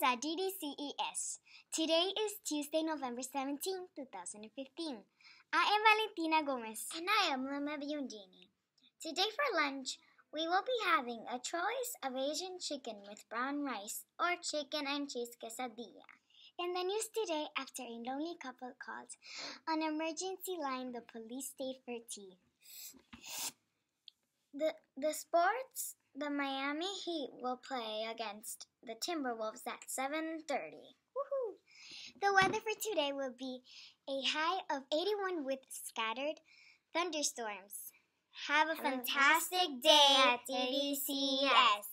Friends at DDCES. Today is Tuesday, November 17, 2015. I am Valentina Gomez. And I am Luma Biondini. Today for lunch, we will be having a choice of Asian chicken with brown rice or chicken and cheese quesadilla. In the news today, after a lonely couple called an emergency line, the police stayed for tea. The, the sports, the Miami Heat will play against the Timberwolves at 7.30. Woohoo! The weather for today will be a high of 81 with scattered thunderstorms. Have a fantastic day at DDCES.